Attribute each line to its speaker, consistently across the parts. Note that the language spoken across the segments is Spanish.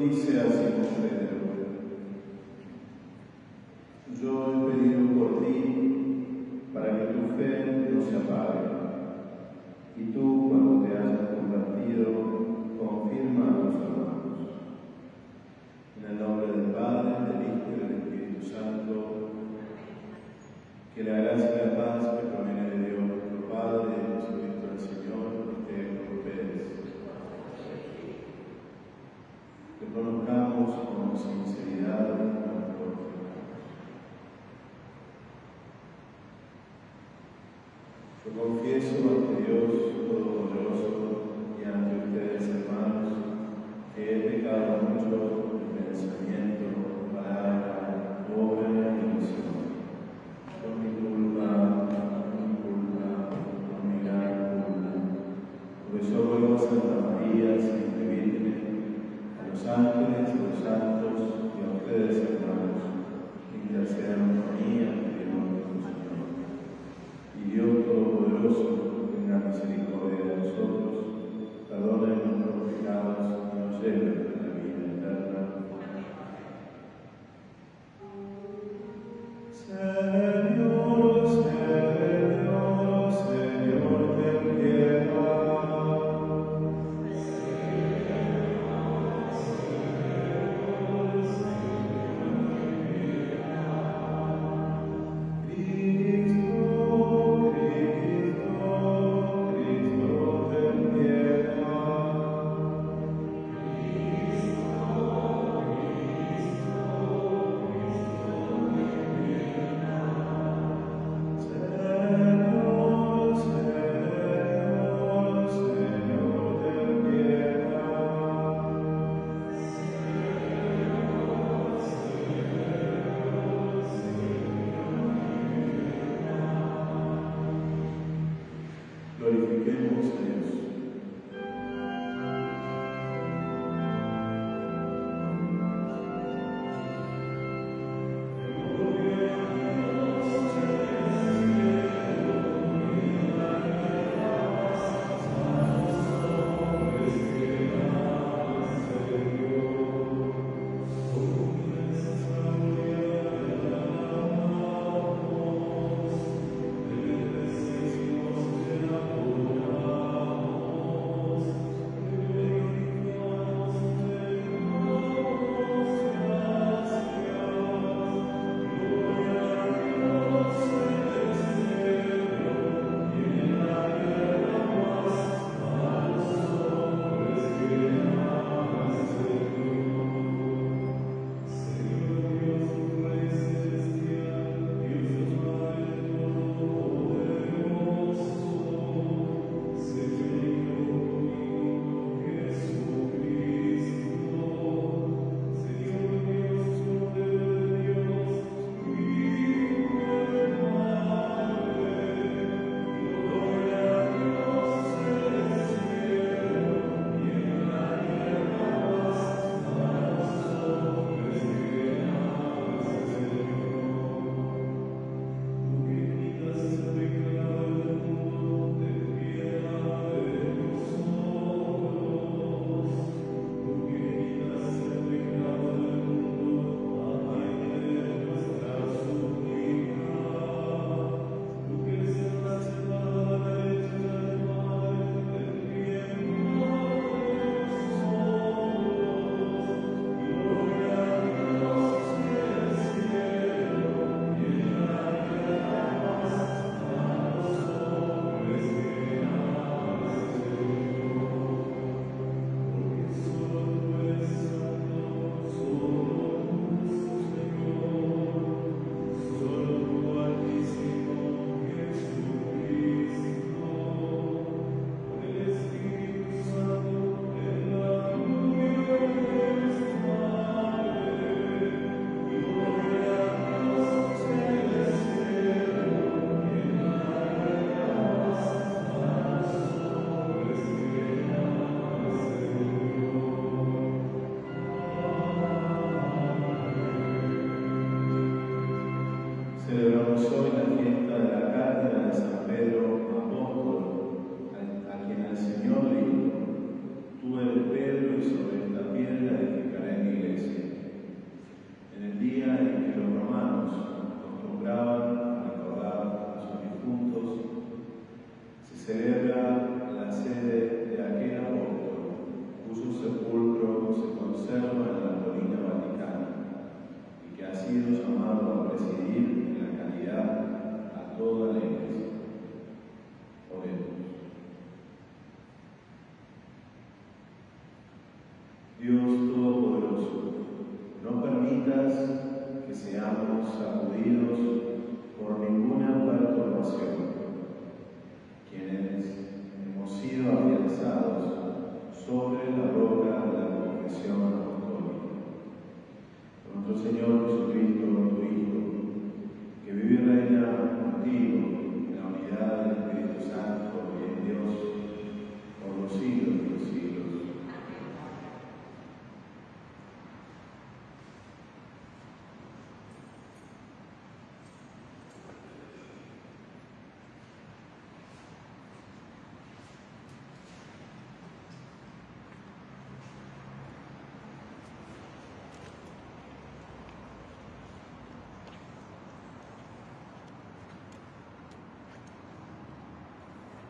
Speaker 1: Dice a Simón Pedro, yo he pedido por ti para que tu fe no se apague, y tú cuando te hayas convertido, confirma a tus hermanos. En el nombre del Padre, del Hijo y del Espíritu Santo, que la gracia y la paz que proviene de Dios nuestro Padre el Señor esté con ustedes. Que conozcamos con sinceridad nuestro Señor. Yo confieso ante Dios Todopoderoso y ante ustedes, hermanos, que he pecado mucho en pensamiento,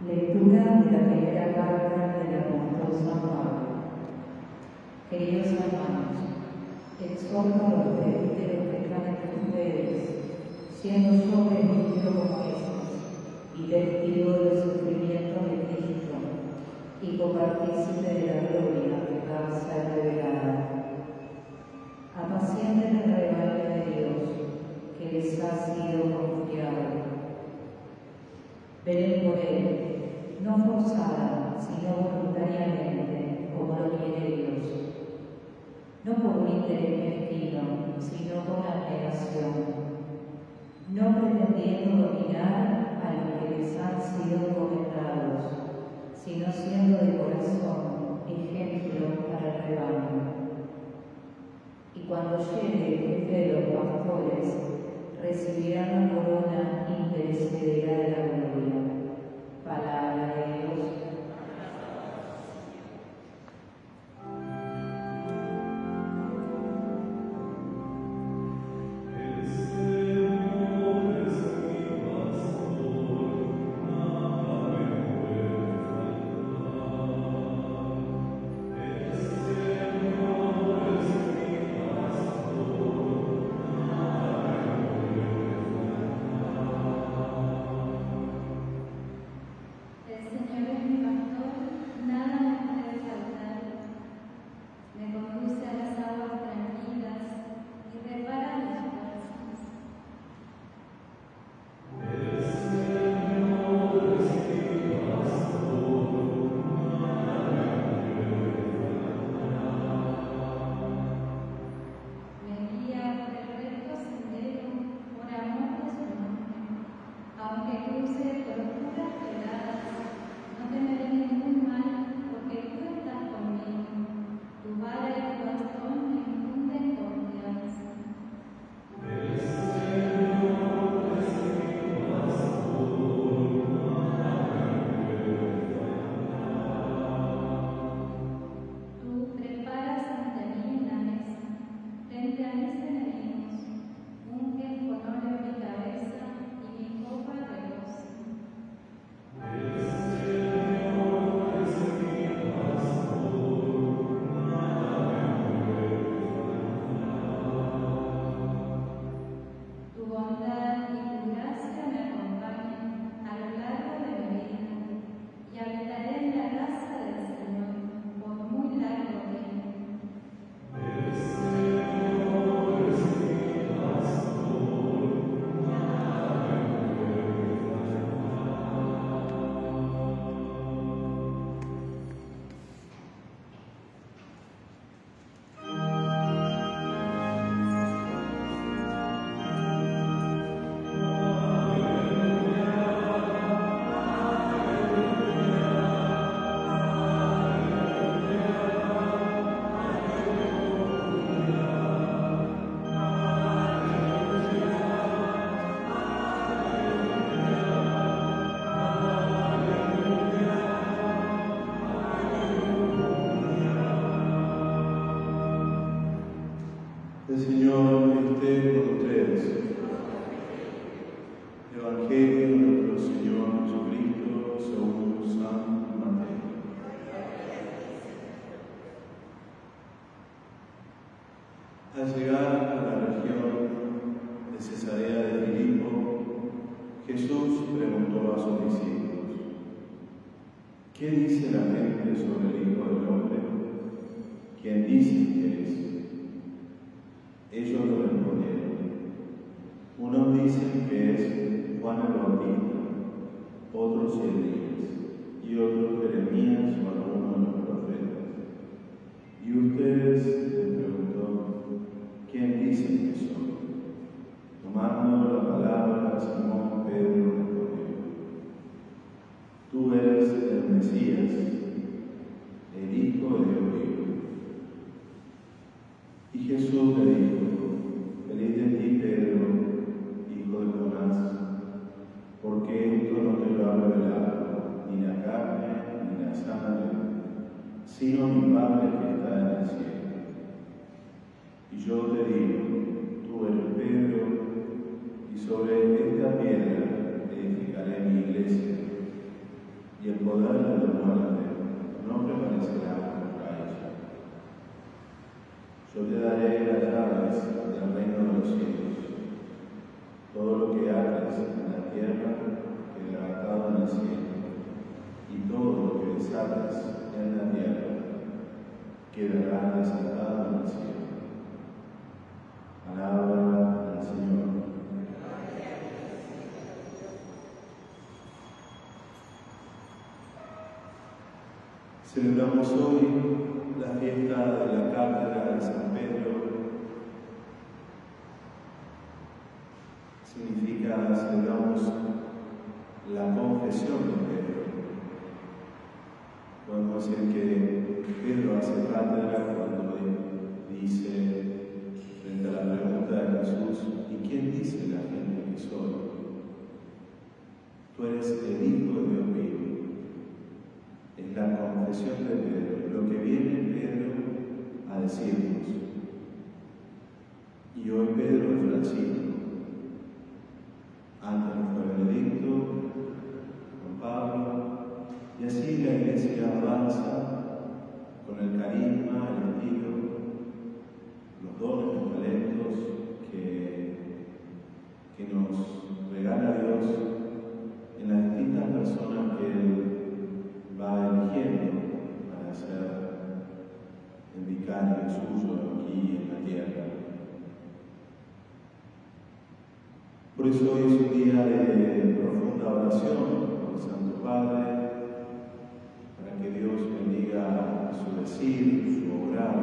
Speaker 2: Lectura de la primera carta del apóstol San Pablo. Queridos hermanos, exhorto a los presbíteros que están entre ustedes, siendo presbítero como estos, y testigo de los sufrimientos de Cristo, y copartícipe de la gloria que va a ser revelada. Apacienten el rebaño de Dios, que les ha sido confiado. Velen por él, no forzada, sino voluntariamente, como lo quiere Dios. No por un interés mezquino, sino con abnegación. No pretendiendo dominar a los que les han sido encomendados, sino siendo de corazón ejemplo para el rebaño. Y cuando llegue el jefe de los pastores, recibirán la corona imperecedera de la gloria. Palabra de Dios.
Speaker 3: La gente sobre el Hijo del Hombre? ¿Quién dice que es? Ellos le respondieron, unos dicen que es Juan el Bautista, otros Elías, y otros Jeremías o alguno de los profetas. Y ustedes, les preguntó, ¿quién dicen que soy? Tomando la palabra, Simón Pedro respondió, tú eres el Mesías, el Hijo de Dios. Y Jesús le dijo, feliz de ti, Pedro, hijo de Jonás, porque esto no te lo ha revelado ni la carne ni la sangre, sino mi Padre que está en el cielo. Y yo te digo, tú eres Pedro, y sobre esta piedra edificaré mi iglesia, y el poder de la muerte no prevalecerá contra ella. Yo te daré las llaves del reino de los cielos. Todo lo que hagas en la tierra quedará atado en el cielo, y todo lo que desates en la tierra quedará desatado en el cielo. Palabra del Señor. Celebramos hoy la fiesta de la cátedra de San Pedro. Significa, celebramos la confesión de Pedro. Podemos decir que Pedro hace cátedra cuando dice, frente a la pregunta de Jesús, ¿y quién dice la gente que soy? Tú eres el Hijo de Dios vivo es la confesión de Pedro, lo que viene Pedro a decirnos. Y hoy Pedro es Francisco. Antes fue Benedicto, Juan Pablo, y así la iglesia avanza con el carisma, el estilo, los dones, los talentos que, que nos regala Dios Por eso hoy es un día de profunda oración por el Santo Padre, para que Dios bendiga su decir, su obrar.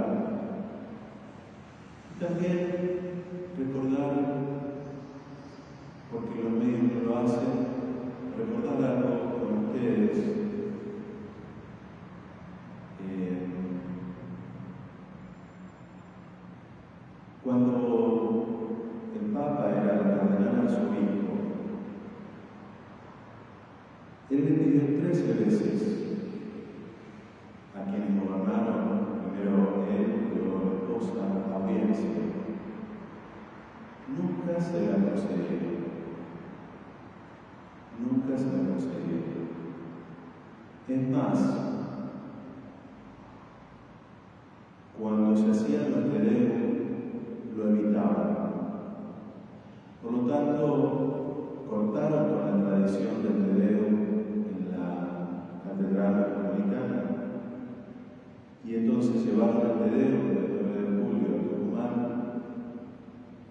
Speaker 3: Y también recordar, porque los medios no lo hacen, recordar algo con ustedes cuando el Papa era el cardenal arzobispo, él le veces a quienes gobernaron, primero él y luego la esposa, audiencia. Nunca se la concedieron. Nunca se la concedieron. Es más, cuando se hacía los tereos, lo evitaban. Por lo tanto, y entonces llevaron el Tedeo del 9 de julio a Tucumán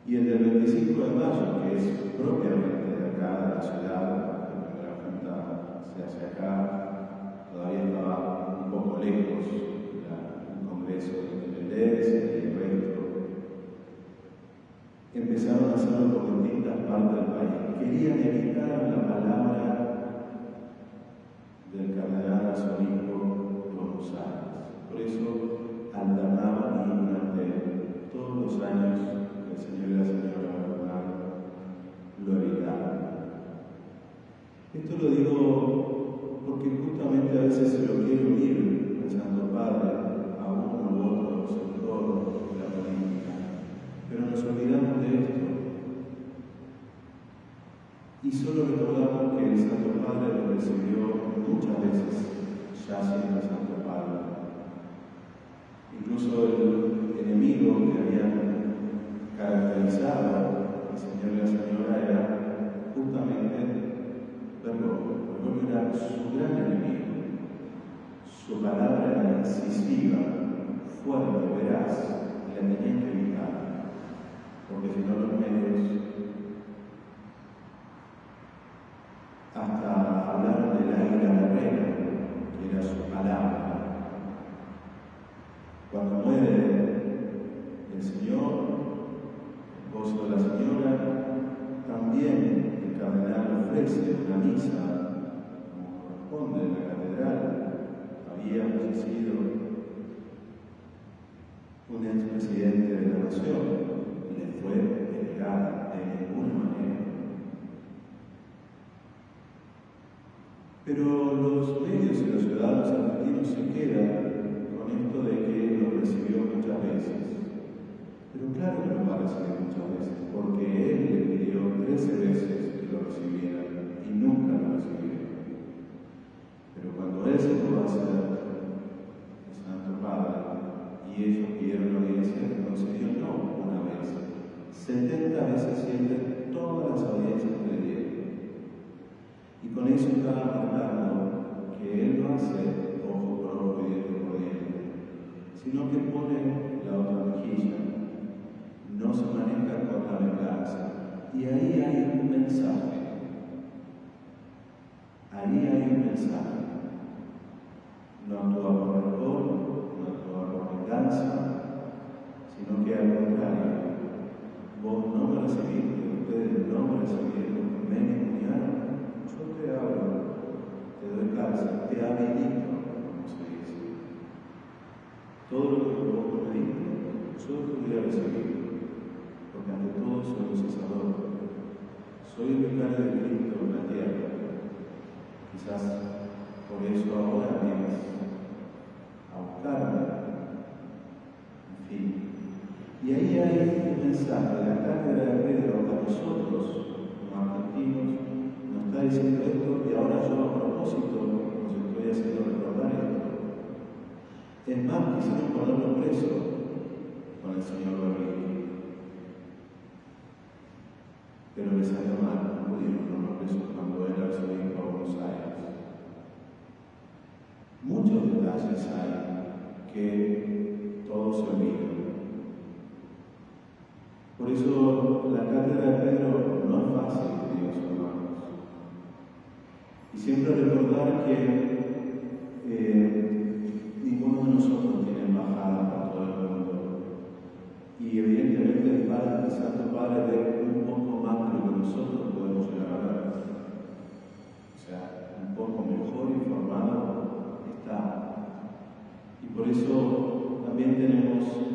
Speaker 3: y el del 25 de mayo, que es propiamente de acá, de la ciudad, la primera junta se hace acá, todavía estaba un poco lejos, un congreso de independencia y el resto empezaron a hacerlo por distintas partes del país. Querían evitar la palabra los años que el señor y la señora lo evitaron. Esto lo digo porque justamente a veces se lo quiere unir al Santo Padre a uno u otro sector de la política pero nos olvidamos de esto. Y solo recordamos que el Santo Padre lo recibió muchas veces, ya siendo Santo Padre. Incluso el enemigo que había caracterizado al Señor y la Señora era justamente Bergoglio. Bergoglio era su gran enemigo. Su palabra era incisiva, fuerte, veraz, y la tenía que evitar, porque si no los medios hasta hablar de la ira guerrera, que era su palabra. Cuando muere el Señor, esposo de la señora, también el cardenal ofrece una misa, como corresponde en la catedral, había fallecido un expresidente de la nación y le fue denegada de ninguna manera. Pero los medios y los ciudadanos argentinos se quedan con esto de que lo recibió muchas veces. Pero claro que lo va a recibir muchas veces, porque él le pidió 13 veces que lo recibiera y nunca lo recibió. Pero cuando él se pudo hacer el Santo Padre y ellos pidieron audiencia, concedió no una vez, 70 veces siempre todas las audiencias que le dieron. Y con eso estaba marcando que él no hace ojo por ojo y diente por diente, sino que pone la otra mejilla, no se maneja con la venganza. Y ahí hay un mensaje. Ahí hay un mensaje. No actúa por rencor, no actúa por venganza, sino que al contrario, vos no me recibiste, ustedes no me recibieron, me ningunearon, yo te hablo, te doy cárcel, te habilito, como se dice. Todo lo que vos pediste, yo te voy a recibir, porque ante todo soy un soy el vicario de Cristo en la tierra. Quizás por eso ahora vienes a buscarme. En fin. Y ahí hay un mensaje, la cátedra de Pedro a nosotros, como argentinos, nos está diciendo esto y ahora yo a propósito os estoy haciendo recordar esto. Es más, quisieron ponerlo preso con el señor. Pero les salió mal, no pudieron cuando era arzobispo a Buenos Aires. Muchos detalles hay que todos se olvidan. Por eso la cátedra de Pedro no es fácil, queridos hermanos. Y siempre recordar que eh, ninguno de nosotros tiene embajada para todo el mundo. Y evidentemente el Padre, el Santo Padre de nosotros podemos llegar a. O sea, un poco mejor informado está. Y por eso también tenemos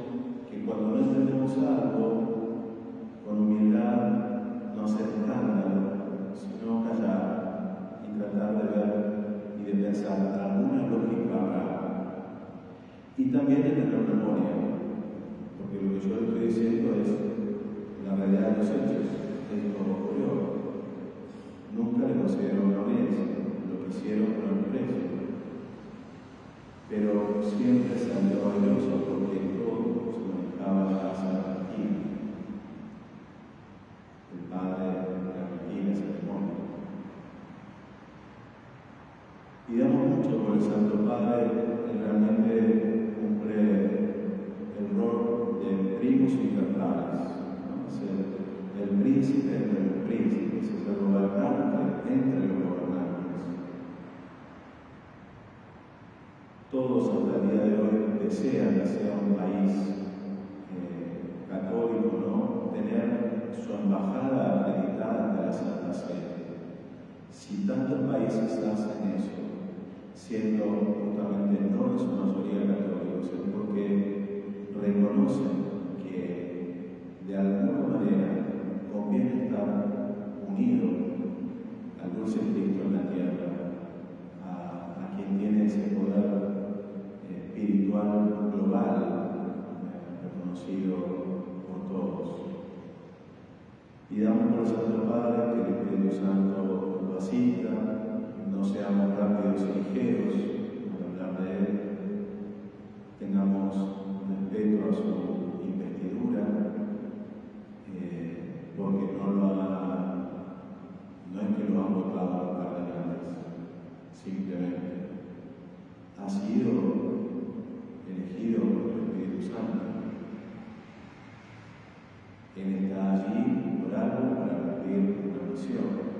Speaker 3: Él está allí por algo para cumplir una misión.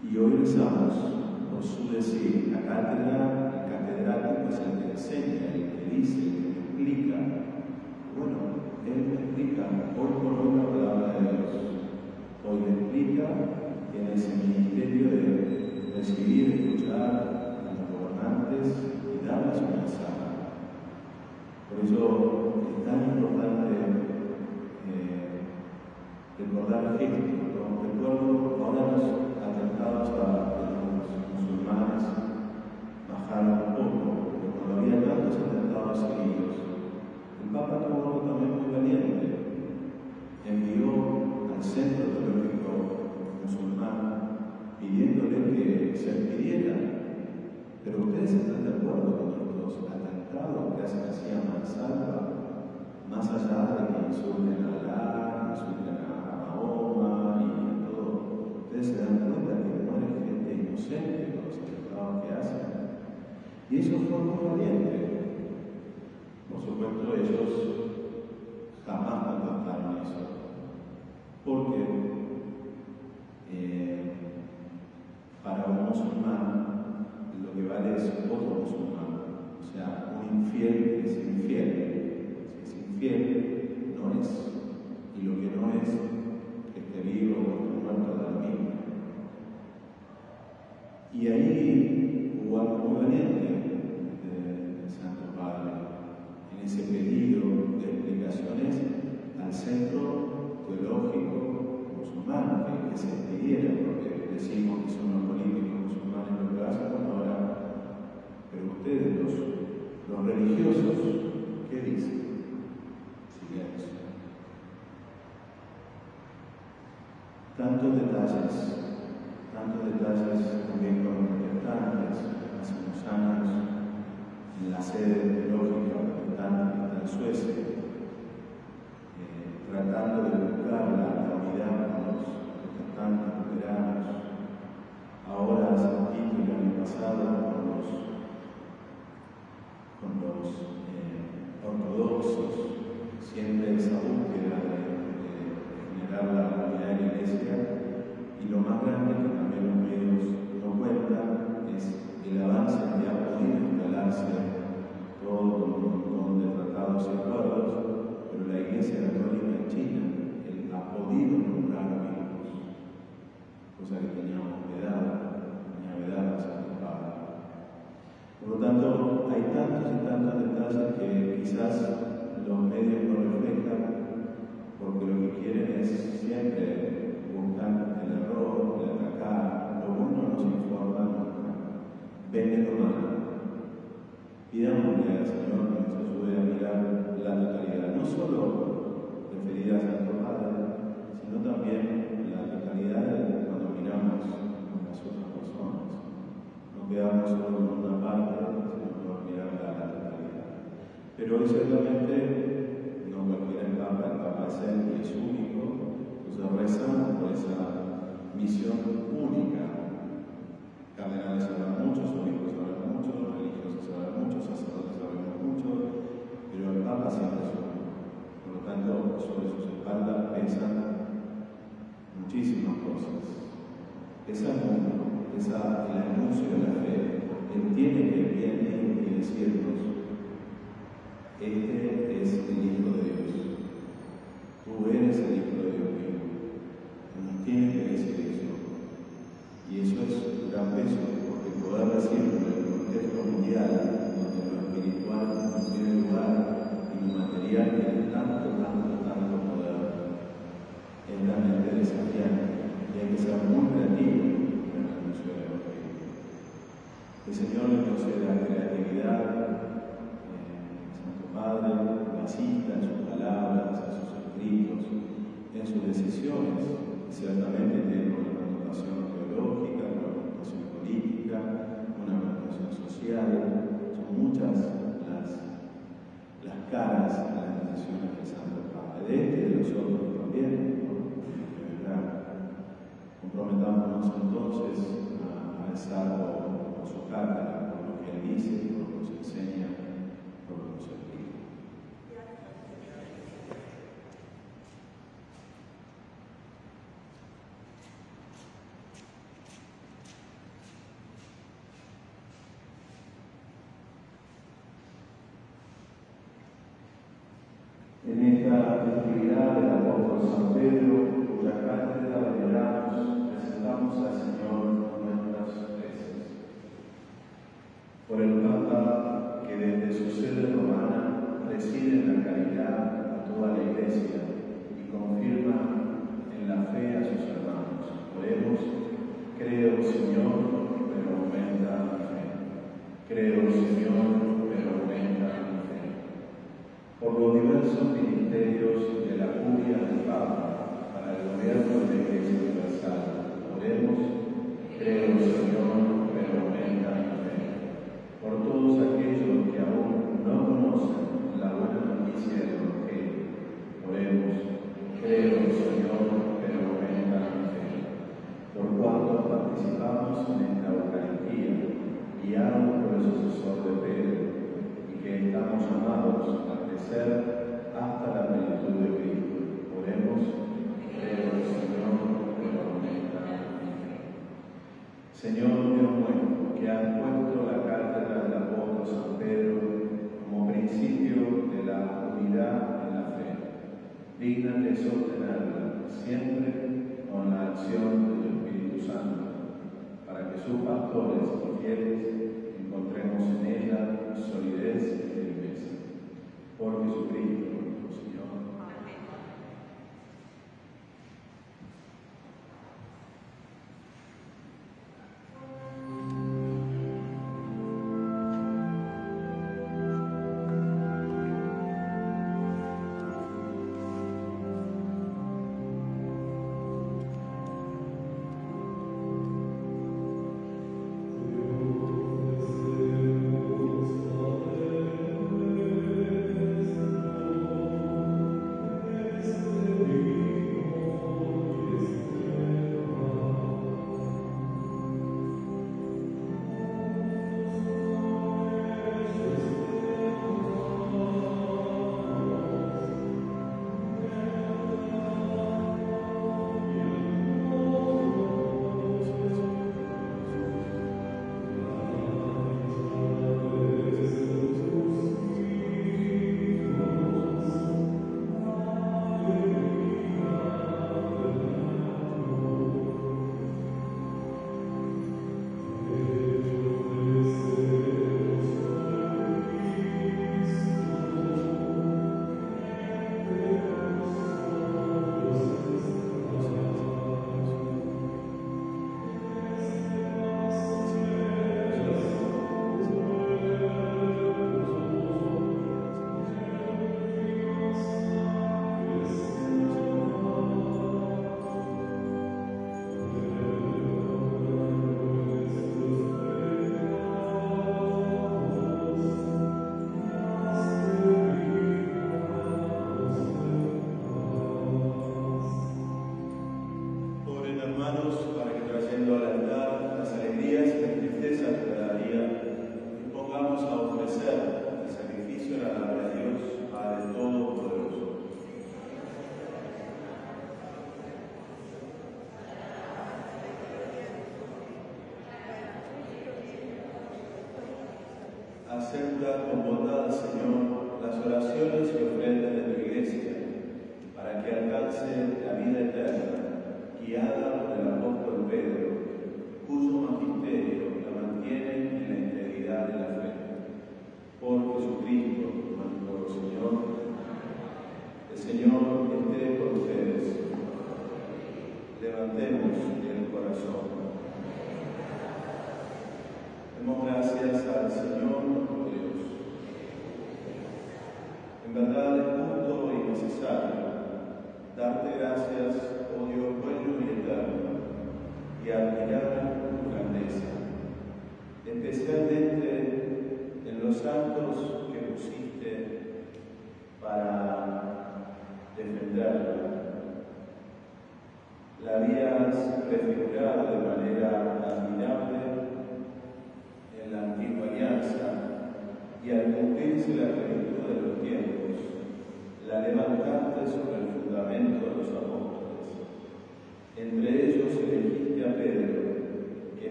Speaker 3: Y hoy rezamos por su decir, la cátedra, el catedrático es el que enseña, el que dice, el que explica. Bueno, él me explica hoy por hoy la palabra de Dios. Hoy me explica, tiene ese ministerio de recibir, escuchar a los gobernantes y darles un mensaje. Por eso es tan importante recordar gestos. ¿no? Recuerdo ahora los atentados a los musulmanes bajaron un poco, pero había tantos atentados seguidos, el Papa tuvo algo también muy valiente. Envió al centro teológico musulmán pidiéndole que se pidieran. Pero ustedes están de acuerdo con los atentados que a mansalva, más allá de que insulten a Alá, insulten a y a todo. Ustedes se dan cuenta que muere gente inocente con los atentados que hacen. Y eso fue muy valiente. Por supuesto, ellos jamás contestaron eso. Porque eh, para un musulmán lo que vale es otro musulmán. O sea, un infiel es infiel. Si es infiel, no es. Y lo que no es, Y ahí hubo algo Santo Padre, en ese pedido de explicaciones al centro teológico musulmán, que, se pidiera, porque decimos que son los políticos musulmanes los que hacen, ahora, pero ustedes, los, los religiosos, ¿qué dicen? Silencio. Tantos detalles, tantos detalles también con los protestantes, hace unos años, en la sede teológica está en Suecia, eh, tratando de buscar la unidad con los protestantes luteranos. Ahora, poquito, el año pasado, con los, con los eh, ortodoxos, siempre esa búsqueda de, de la iglesia. Y lo más grande que también los medios no cuentan es el avance que ha podido instalarse todo un montón de tratados y acuerdos, pero la Iglesia Católica en China ha podido nombrar obispos, cosa que teníamos vedada, tenía vedada Santo Padre. Por lo tanto, hay tantos y tantos detalles que quizás los medios no reflejan, porque lo que quieren es siempre buscar el error, el atacar, lo bueno no se informa nunca. Vende lo malo. Pidámosle al Señor que nos ayude a mirar la totalidad, no solo referida a Santo Padre, sino también la totalidad cuando miramos a las otras personas. No quedamos solo con una parte, sino por mirar la, totalidad. Pero hoy seguramente es Papa, el es Él y es único, entonces rezamos por esa misión única. Cardenales hablan muchos, obispos hablan mucho, religiosos hablan mucho, sacerdotes hablan mucho, pero el Papa siempre es uno. Por lo tanto, sobre sus espaldas pesan muchísimas cosas. Esa mundo, esa, el anuncio de la fe, él tiene que viene y decirnos, este es el Hijo de Dios. Tú eres el Hijo de Dios mío. Nos tiene que decir eso. Y eso es un gran peso, porque poder decirlo en el contexto mundial, donde lo espiritual no tiene lugar y lo material tiene tanto, tanto, tanto poder, es realmente desafiante. Y hay que ser muy creativo en el anuncio del. El Señor le conceda creatividad, Padre, la en sus palabras, en sus escritos, en sus decisiones. Ciertamente tiene una connotación teológica, una connotación política, una connotación social. Son muchas las, las caras a las decisiones del Santo Padre, de este y de los otros también. Comprometámonos entonces a, a su carta, por lo que él dice, por lo que nos enseña, por lo que nos explica. En esta festividad del apóstol San Pedro, cuya cátedra veneramos, presentamos al Señor nuestras veces. Por el Papa, que desde su sede romana reside en la caridad a toda la Iglesia y confirma en la fe a sus hermanos. Oremos, creo Señor, pero aumenta mi fe. Creo Señor, pero aumenta mi fe. Diversos ministerios de la curia del Papa para el gobierno de la Iglesia Universal, oremos, creo Señor, pero aumenta mi fe. Por todos aquellos que aún no conocen la buena noticia del Evangelio, oremos, creo Señor, pero aumenta mi fe. Por cuanto participamos en esta Eucaristía, guiados por el sucesor de Pedro, y que estamos llamados a crecer hasta la plenitud de Cristo. Oremos, creo Señor, aumenta mi fe. Señor Dios nuestro, que has puesto la cátedra del apóstol San Pedro como principio de la unidad en la fe, dígnate sostenerla siempre con la acción de tu Espíritu Santo, para que sus pastores y fieles encontremos en ella solidez y firmeza. Por Jesucristo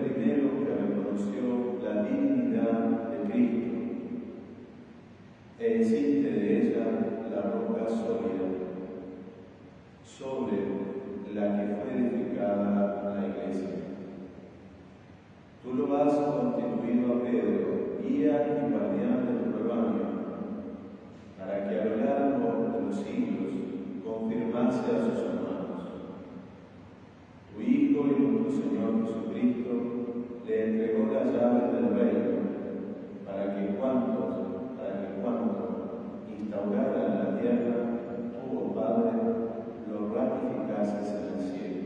Speaker 3: primero que reconoció la dignidad de Cristo e hiciste de ella la roca sólida sobre la que fue edificada la iglesia. Tú lo has constituido a Pedro, guía y guardián del rebaño, para que a lo largo de los siglos confirmase a sus hermanos. Tu Hijo y nuestro Señor Jesucristo le entregó las llaves del reino, para que cuantos, para que cuantos instauraran la tierra, tuvo Padre, lo ratificases en el cielo.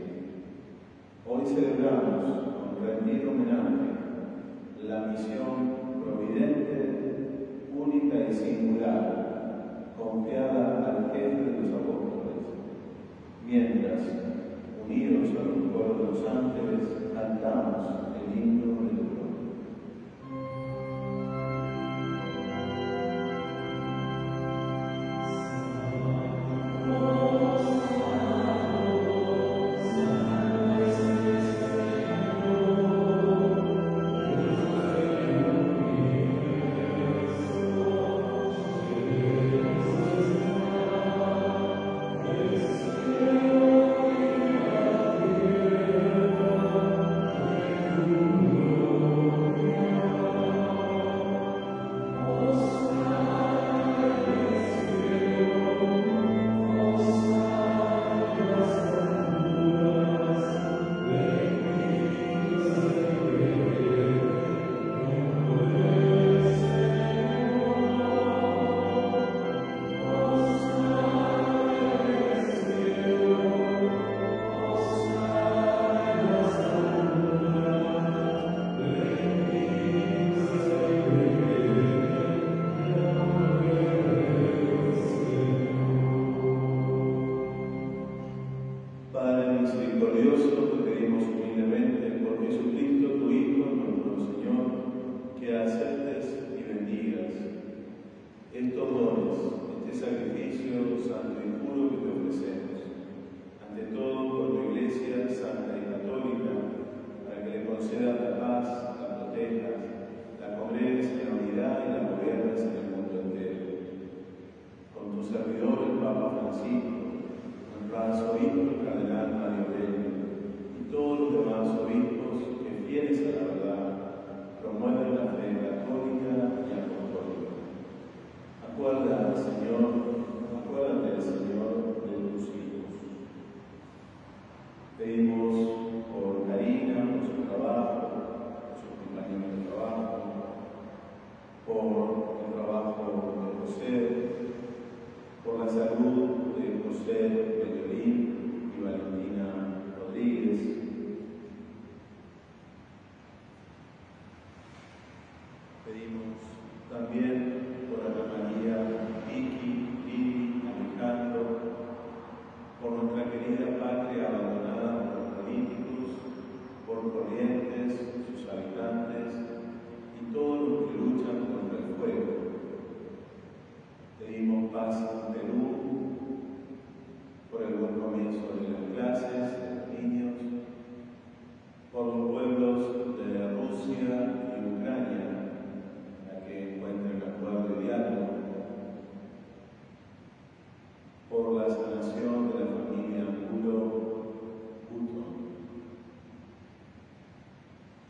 Speaker 3: Hoy celebramos con rendido homenaje la misión providente, única y singular, confiada al jefe de los apóstoles, mientras, unidos al coro de los ángeles, cantamos 人形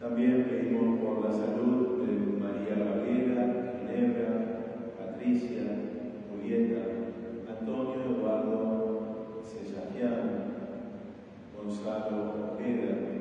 Speaker 3: También pedimos por la salud de María Gabriela, Ginebra, Patricia, Julieta, Antonio Eduardo Sellafiano, Gonzalo Ojeda,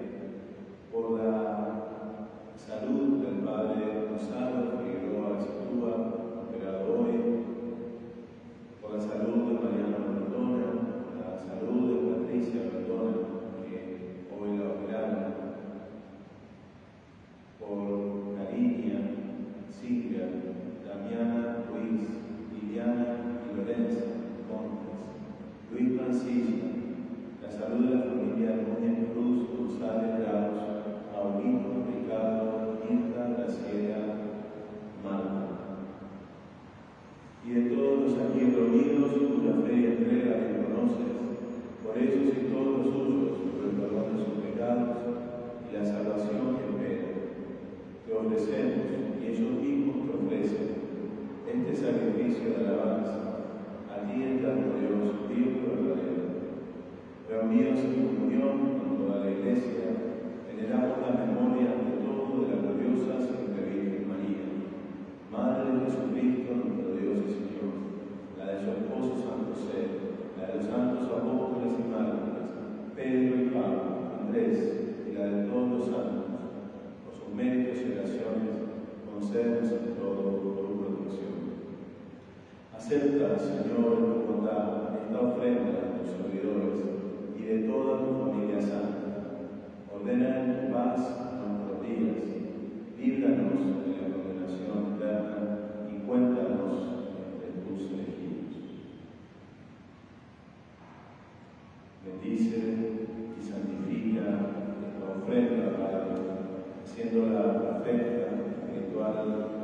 Speaker 3: espiritual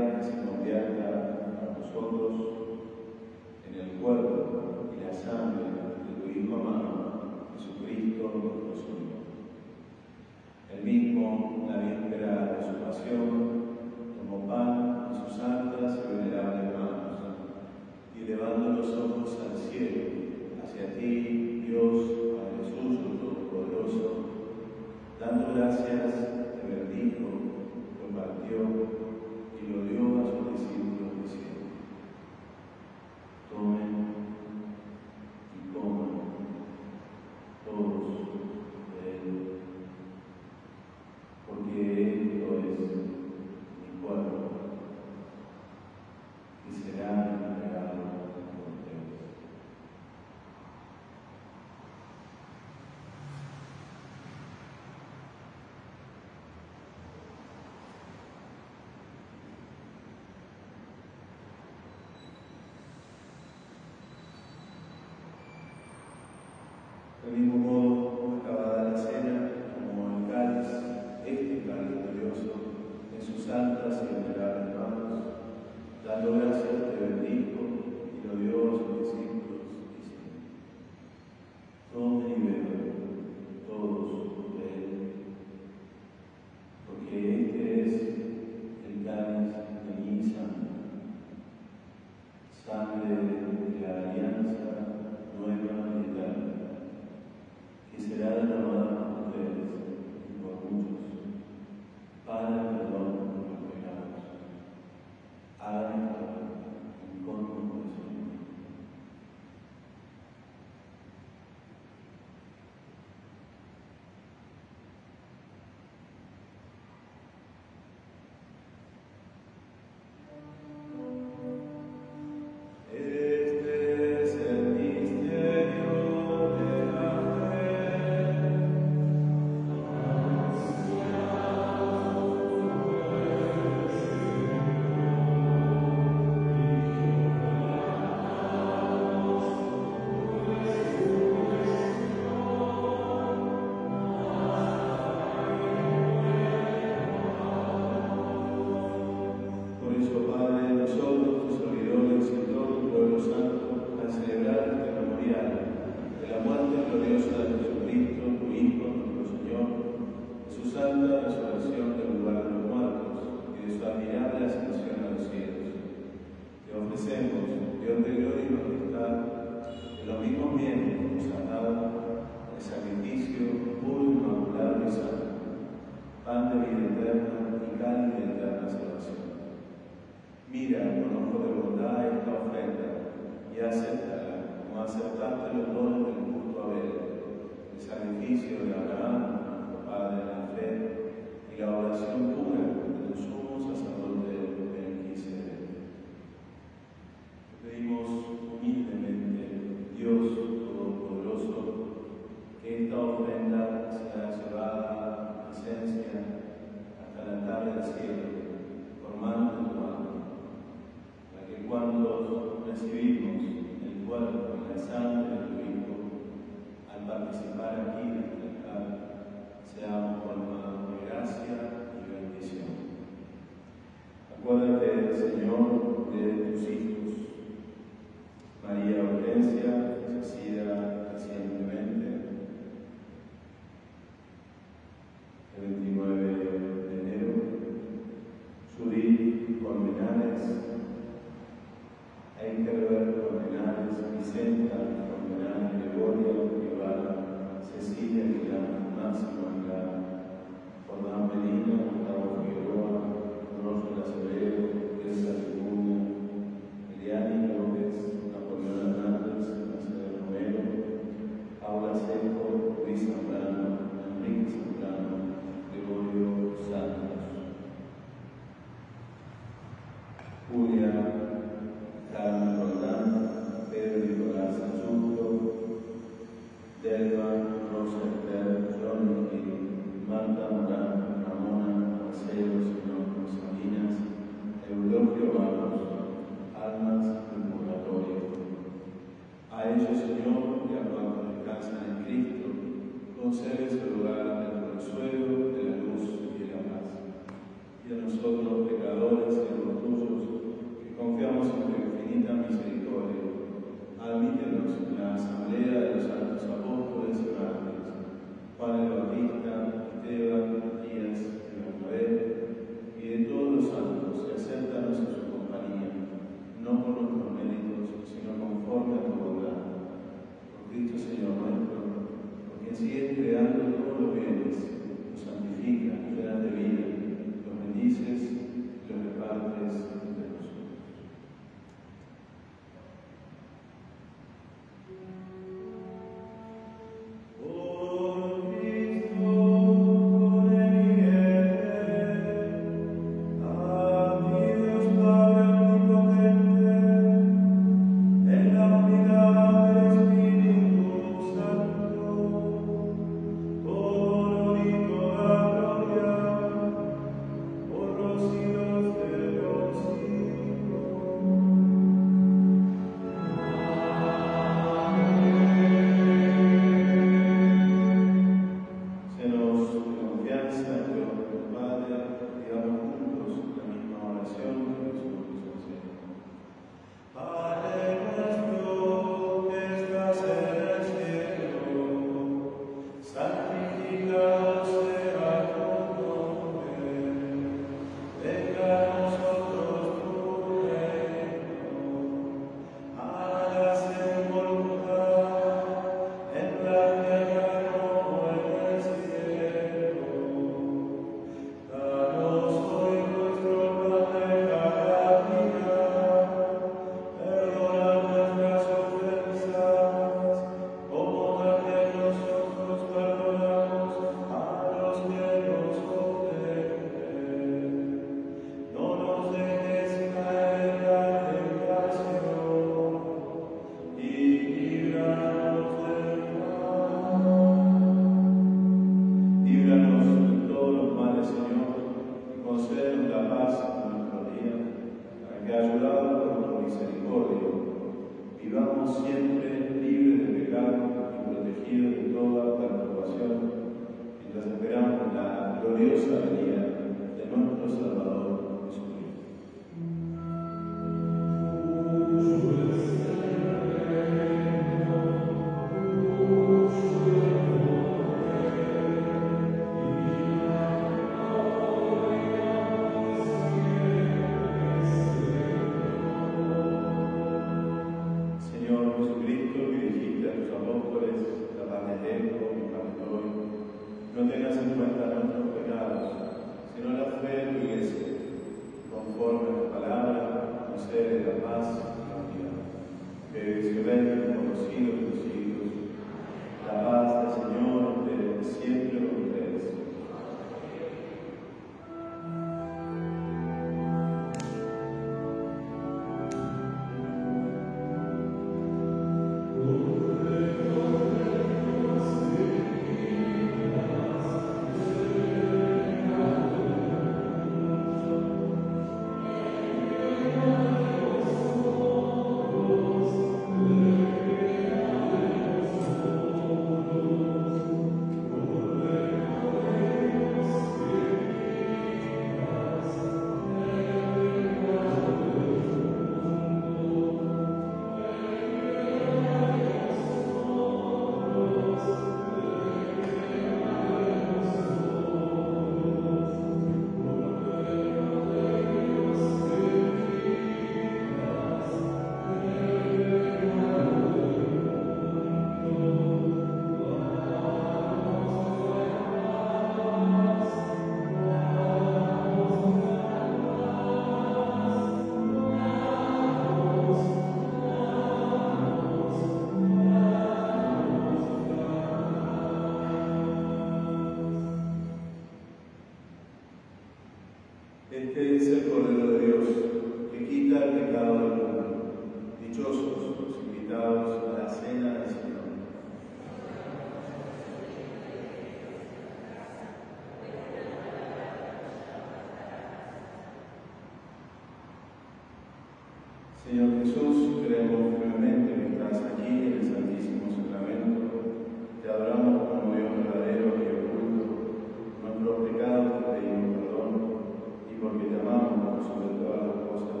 Speaker 3: sobre todas las cosas,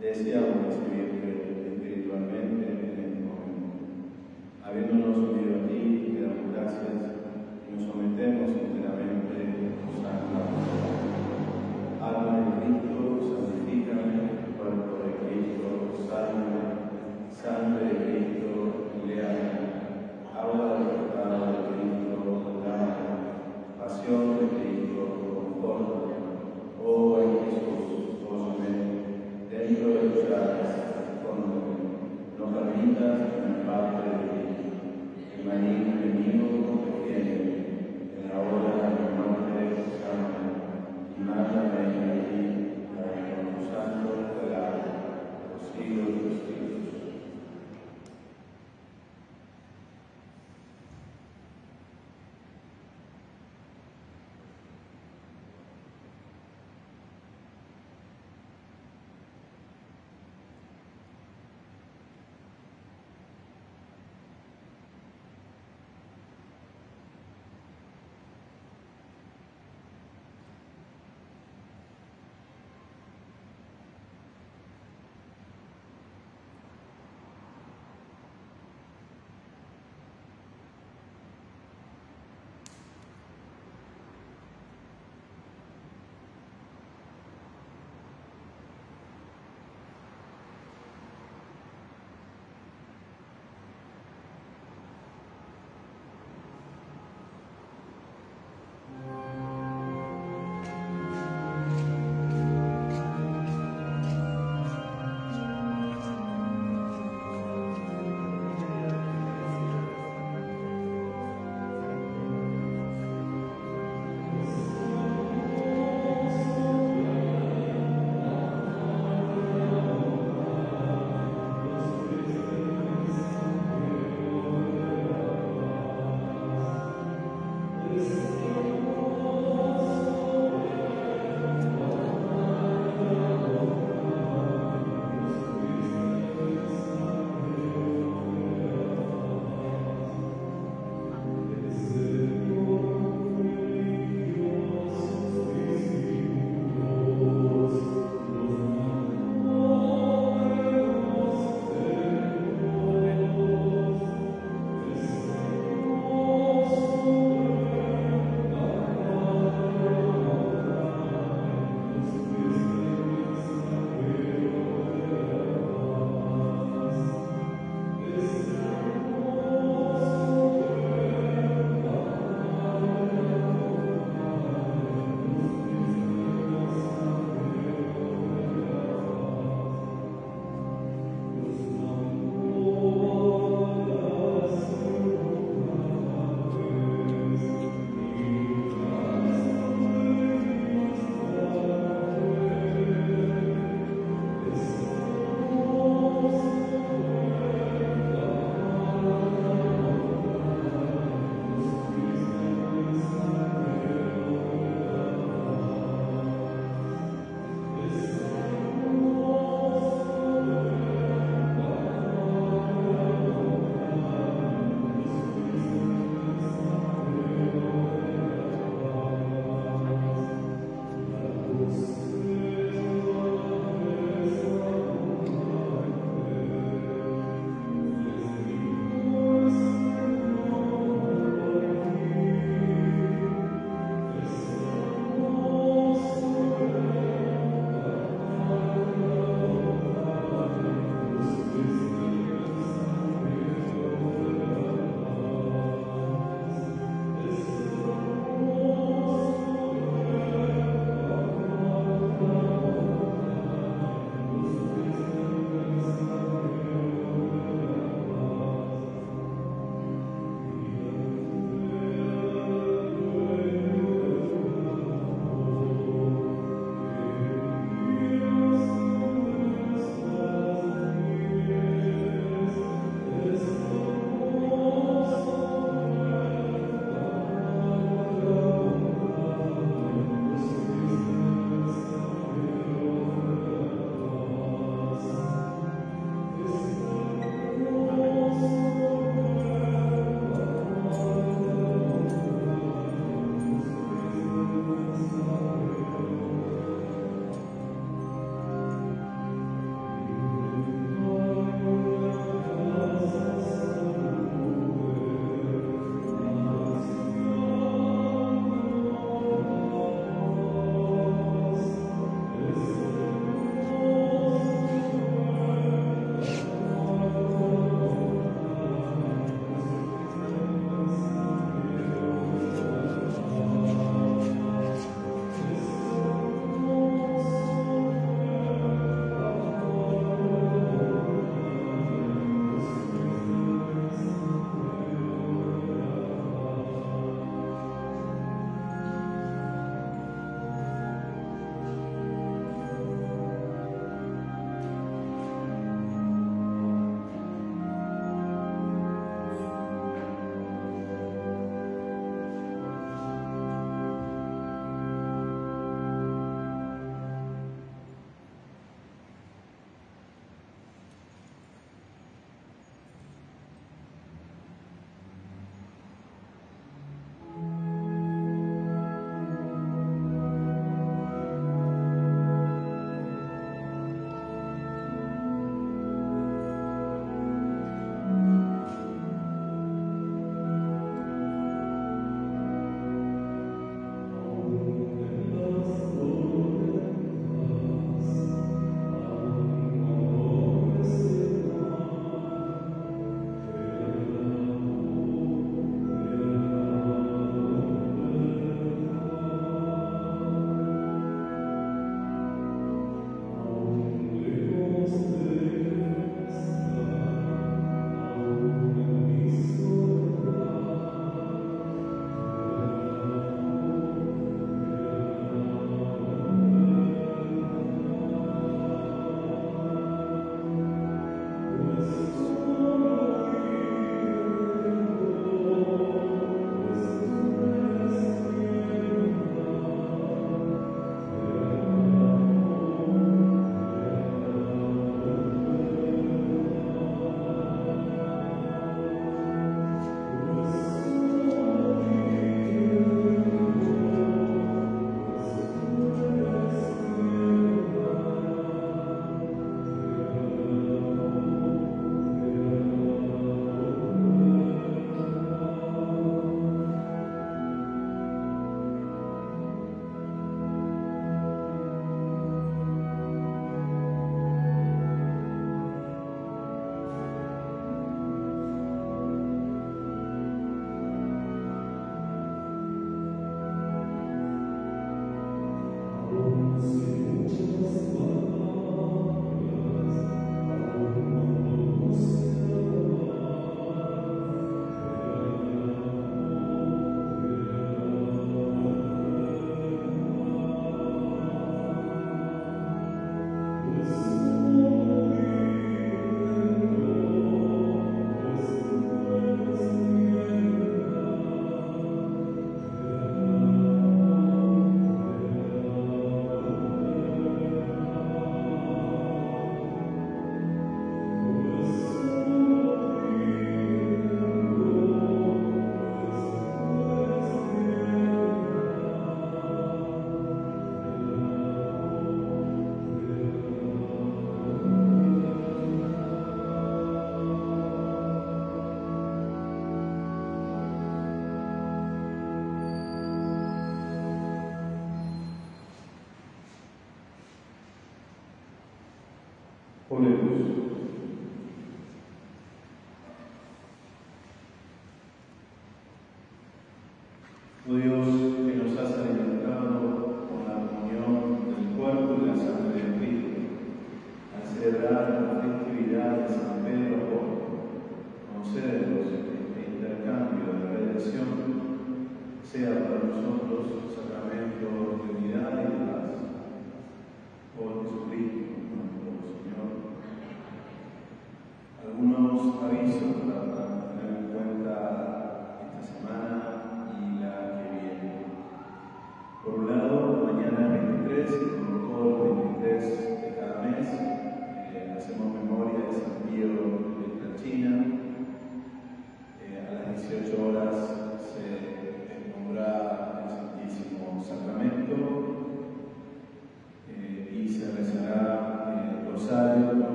Speaker 3: deseábamos vivirte espiritualmente en este momento. Habiéndonos unido a ti, te damos gracias y nos sometemos enteramente a tu santa Alma de Cristo, santifícame, cuerpo de Cristo, sálvame, sangre de Cristo, leal, agua de Cristo.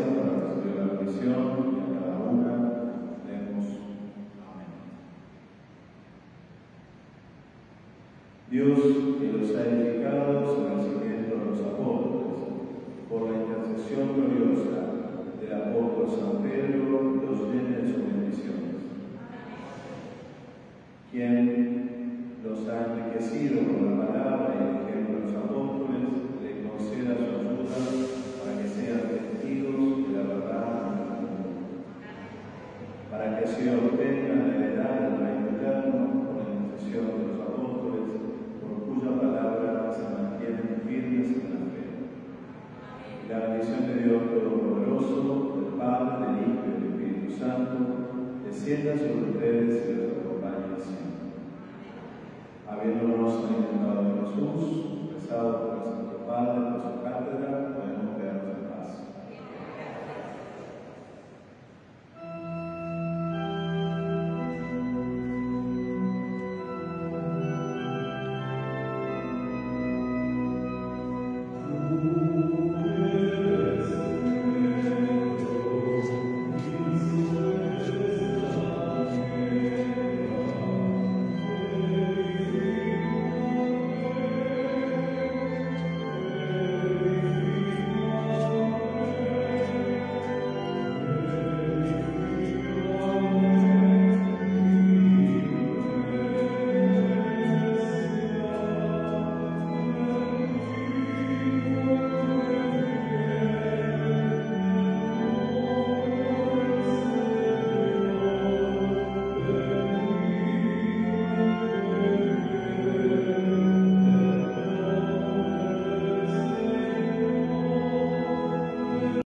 Speaker 3: Para recibir la bendición y a cada una leemos Amén. Dios que los ha edificado sobre el cimiento de los apóstoles, por la intercesión gloriosa del apóstol San Pedro, los llene de sus bendiciones quien los ha enriquecido con la palabra así obtengan la heredad del reino eterno con la intercesión de los apóstoles, por cuya palabra se mantienen firmes en la fe. La bendición de Dios Todopoderoso, del Padre, del Hijo y del Espíritu Santo, descienda sobre ustedes y los acompañe siempre. Habiéndonos alimentado de Jesús, expresado por